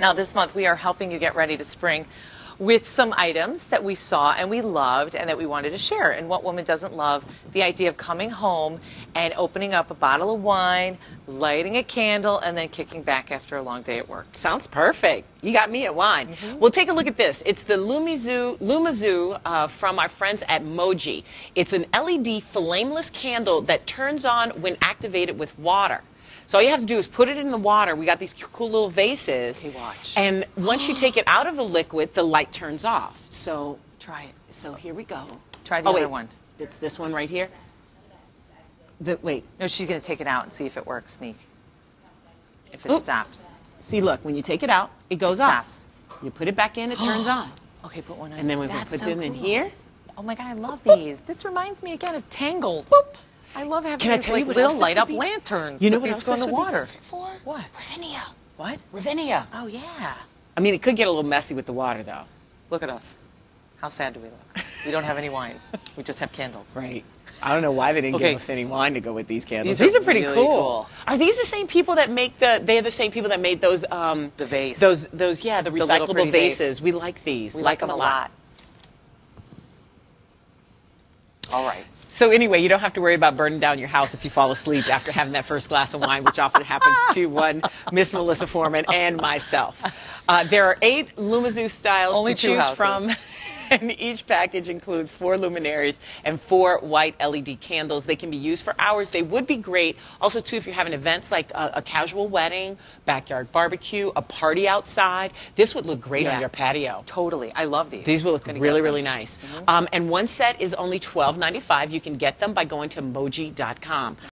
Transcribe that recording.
Now, this month we are helping you get ready to spring with some items that we saw and we loved and that we wanted to share. And what woman doesn't love the idea of coming home and opening up a bottle of wine, lighting a candle, and then kicking back after a long day at work? Sounds perfect. You got me at wine. Well, take a look at this. It's the Lumizu, Lumizu uh, from our friends at Moji. It's an LED flameless candle that turns on when activated with water. So all you have to do is put it in the water. We got these cool little vases. Okay, watch. And once you take it out of the liquid, the light turns off. So Try it. so here we go. Try the oh, other wait. one. It's this one right here. The, wait. No, she's going to take it out and see if it works, Sneak. If it Oop. stops. See, look, when you take it out, it goes It off. stops. You put it back in, it turns on. Okay, put one on. And then we put so them in here. Oh my God, I love these. This reminds me again of Tangled. I love having Can I these tell you like what little this light up be? lanterns. You know what these else go in the water. perfect for? What? Ravinia. What? Ravinia. Oh yeah. I mean, it could get a little messy with the water, though. Look at us. How sad do we look? We don't have any wine. We just have candles. Right. I don't know why they didn't Okay. give us any wine to go with these candles. These are These are pretty really cool. cool. Are these the same people that make the? They're the same people that made those. Um, The vase. Those, those, yeah, the little recyclable pretty vase. vases. We like these. We like them a lot. All right. So anyway, you don't have to worry about burning down your house if you fall asleep after having that first glass of wine, which often happens to one Miss Melissa Foreman and myself. Uh, there are eight Lumizu styles Only to choose houses. from. And each package includes four luminaries and four white LED candles. They can be used for hours. They would be great. Also, too, if you're having events like a, a casual wedding, backyard barbecue, a party outside, this would look great Yeah. on your patio. Totally. I love these. These will look really, really nice. Um, and one set is only $12.95. You can get them by going to moji.com.